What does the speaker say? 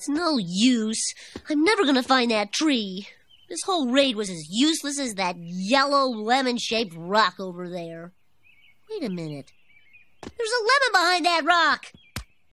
It's no use. I'm never gonna find that tree. This whole raid was as useless as that yellow lemon shaped rock over there. Wait a minute. There's a lemon behind that rock!